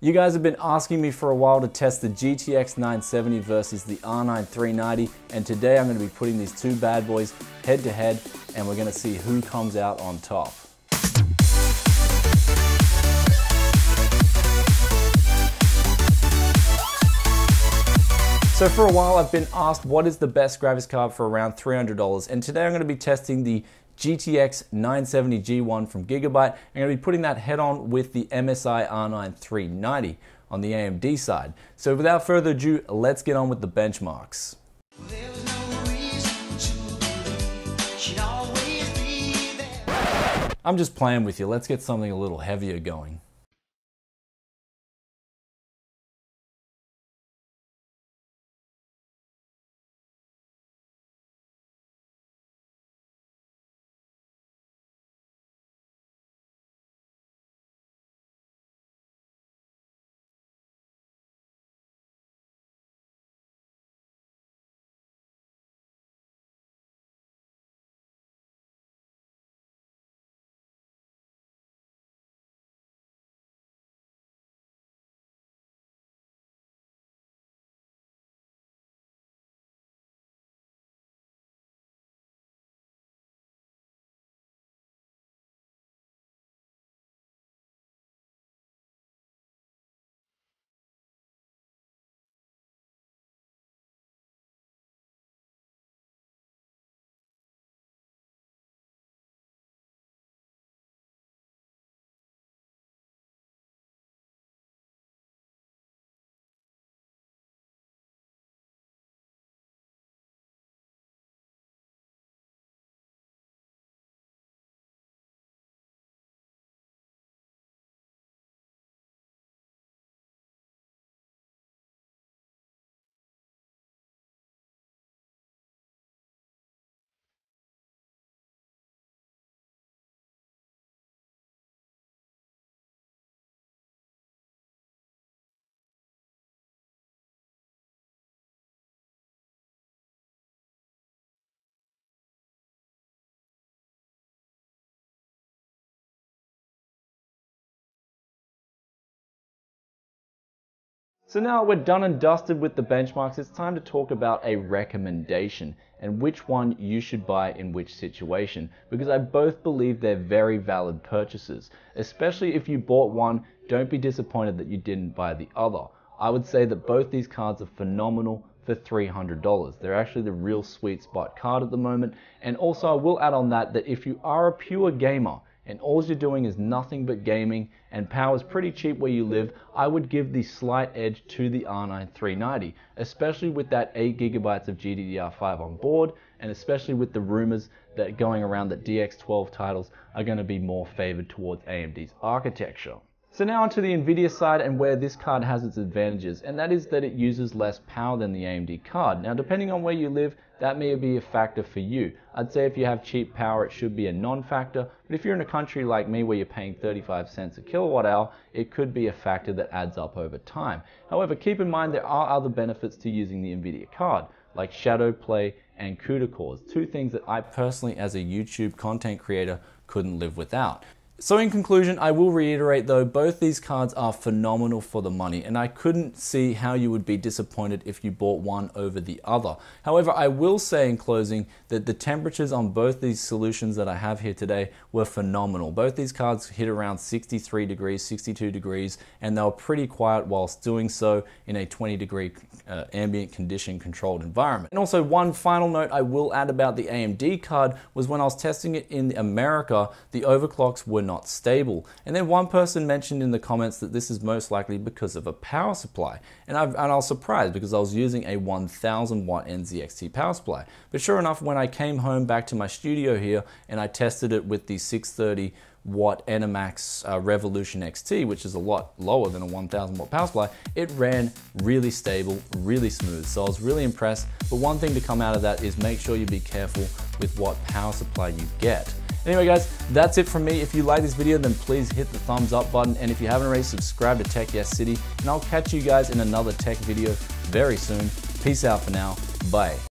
You guys have been asking me for a while to test the GTX 970 versus the R9 390 and today I'm going to be putting these two bad boys head to head and we're going to see who comes out on top. So for a while I've been asked what is the best graphics card for around $300 and today I'm going to be testing the GTX 970 G1 from Gigabyte. I'm going to be putting that head on with the MSI R9 390 on the AMD side. So without further ado, let's get on with the benchmarks. I'm just playing with you. Let's get something a little heavier going. So now we're done and dusted with the benchmarks, it's time to talk about a recommendation and which one you should buy in which situation because I both believe they're very valid purchases. Especially if you bought one, don't be disappointed that you didn't buy the other. I would say that both these cards are phenomenal for $300. They're actually the real sweet spot card at the moment. And also I will add on that that if you are a pure gamer, and all you're doing is nothing but gaming and power is pretty cheap where you live, I would give the slight edge to the R9 390, especially with that 8 gigabytes of GDDR5 on board and especially with the rumors that going around that DX12 titles are going to be more favored towards AMD's architecture. So now onto the Nvidia side and where this card has its advantages, and that is that it uses less power than the AMD card. Now depending on where you live, that may be a factor for you. I'd say if you have cheap power, it should be a non-factor, but if you're in a country like me where you're paying 35 cents a kilowatt hour, it could be a factor that adds up over time. However, keep in mind there are other benefits to using the Nvidia card, like shadow play and CUDA cores, two things that I personally as a YouTube content creator couldn't live without. So in conclusion, I will reiterate though, both these cards are phenomenal for the money and I couldn't see how you would be disappointed if you bought one over the other. However, I will say in closing that the temperatures on both these solutions that I have here today were phenomenal. Both these cards hit around 63 degrees, 62 degrees, and they were pretty quiet whilst doing so in a 20 degree uh, ambient condition controlled environment. And also one final note I will add about the AMD card was when I was testing it in America, the overclocks were not stable. And then one person mentioned in the comments that this is most likely because of a power supply. And, i and I was surprised because I was using a 1000 watt NZXT power supply. But sure enough, when I came home back to my studio here and I tested it with the 630 watt Enermax uh, Revolution XT, which is a lot lower than a 1000 watt power supply, it ran really stable, really smooth. So I was really impressed. But one thing to come out of that is make sure you be careful with what power supply you get. Anyway guys, that's it from me. If you like this video, then please hit the thumbs up button. And if you haven't already, subscribe to Tech Yes City. And I'll catch you guys in another tech video very soon. Peace out for now. Bye.